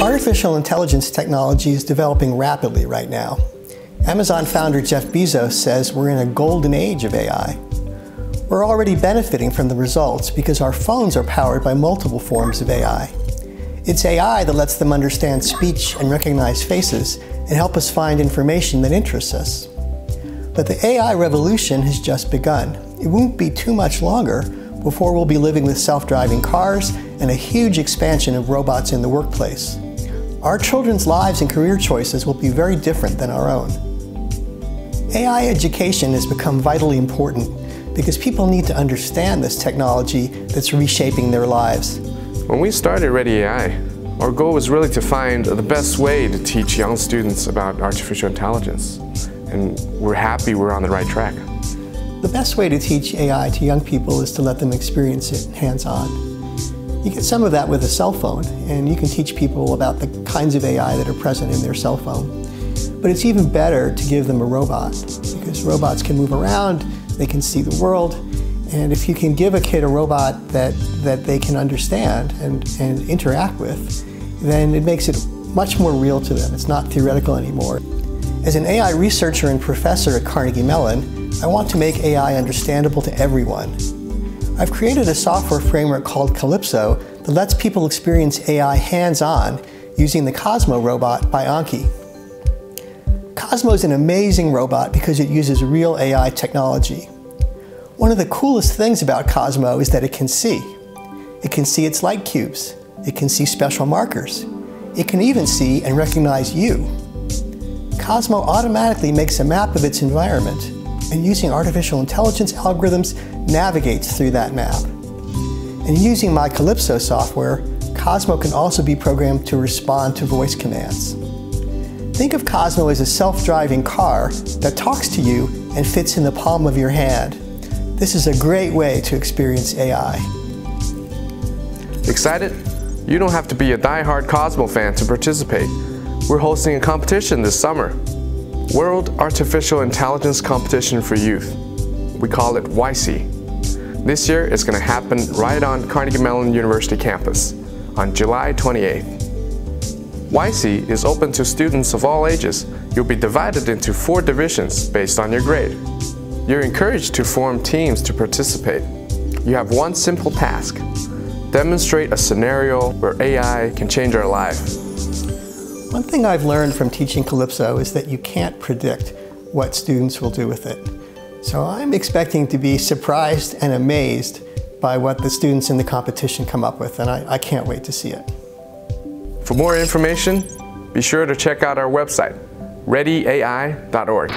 Artificial intelligence technology is developing rapidly right now. Amazon founder Jeff Bezos says we're in a golden age of AI. We're already benefiting from the results because our phones are powered by multiple forms of AI. It's AI that lets them understand speech and recognize faces and help us find information that interests us. But the AI revolution has just begun. It won't be too much longer before we'll be living with self-driving cars and a huge expansion of robots in the workplace. Our children's lives and career choices will be very different than our own. AI education has become vitally important because people need to understand this technology that's reshaping their lives. When we started Ready AI, our goal was really to find the best way to teach young students about artificial intelligence. And we're happy we're on the right track. The best way to teach AI to young people is to let them experience it hands-on. You get some of that with a cell phone, and you can teach people about the kinds of AI that are present in their cell phone. But it's even better to give them a robot, because robots can move around, they can see the world, and if you can give a kid a robot that, that they can understand and, and interact with, then it makes it much more real to them. It's not theoretical anymore. As an AI researcher and professor at Carnegie Mellon, I want to make AI understandable to everyone. I've created a software framework called Calypso that lets people experience AI hands-on using the Cozmo robot by Anki. Cozmo is an amazing robot because it uses real AI technology. One of the coolest things about Cozmo is that it can see. It can see its light cubes. It can see special markers. It can even see and recognize you. Cozmo automatically makes a map of its environment and using artificial intelligence algorithms navigates through that map. And using my Calypso software, Cozmo can also be programmed to respond to voice commands. Think of Cozmo as a self-driving car that talks to you and fits in the palm of your hand. This is a great way to experience AI. Excited? You don't have to be a die-hard Cozmo fan to participate. We're hosting a competition this summer. World Artificial Intelligence Competition for Youth. We call it WAICY. This year it's going to happen right on Carnegie Mellon University campus on July 28th. WAICY is open to students of all ages. You'll be divided into four divisions based on your grade. You're encouraged to form teams to participate. You have one simple task. Demonstrate a scenario where AI can change our life. One thing I've learned from teaching Calypso is that you can't predict what students will do with it. So I'm expecting to be surprised and amazed by what the students in the competition come up with, and I, I can't wait to see it. For more information, be sure to check out our website, readyai.org.